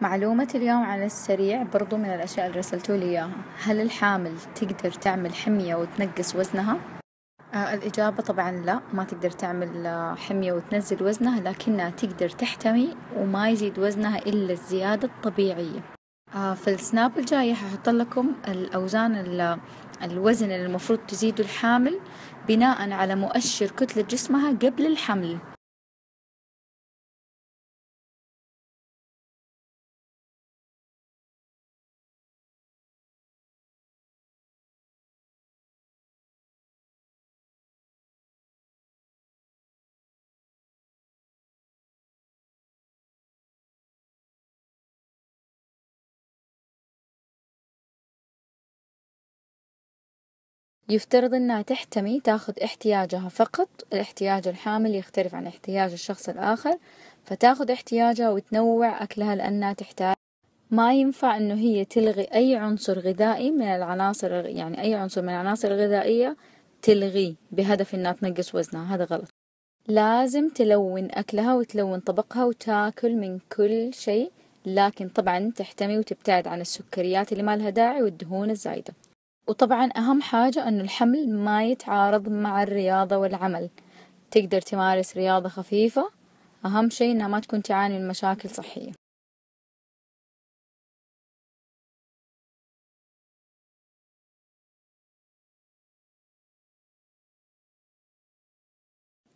معلومة اليوم على السريع برضو من الأشياء اللي رسلتوا لي إياها. هل الحامل تقدر تعمل حمية وتنقص وزنها؟ آه الإجابة طبعا لا ما تقدر تعمل آه، حمية وتنزل وزنها لكنها تقدر تحتمي وما يزيد وزنها إلا الزيادة الطبيعية. آه في السناب الجاي ححط لكم الأوزان الوزن اللي المفروض تزيده الحامل بناء على مؤشر كتلة جسمها قبل الحمل. يفترض إنها تحتمي تاخذ احتياجها فقط الاحتياج الحامل يختلف عن احتياج الشخص الآخر فتاخذ احتياجها وتنوع أكلها لأنها تحتاج. ما ينفع إنه هي تلغي أي عنصر غذائي من العناصر يعني أي عنصر من العناصر الغذائية تلغيه بهدف إنها تنقص وزنها. هذا غلط. لازم تلون أكلها وتلون طبقها وتاكل من كل شيء لكن طبعا تحتمي وتبتعد عن السكريات اللي ما لها داعي والدهون الزايدة. وطبعا أهم حاجة أنه الحمل ما يتعارض مع الرياضة والعمل. تقدر تمارس رياضة خفيفة. أهم شي إنها ما تكون تعاني من مشاكل صحية.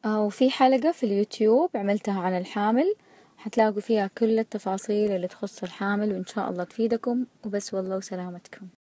آه، وفي حلقة في اليوتيوب عملتها عن الحامل. حتلاقوا فيها كل التفاصيل اللي تخص الحامل وإن شاء الله تفيدكم. وبس والله وسلامتكم.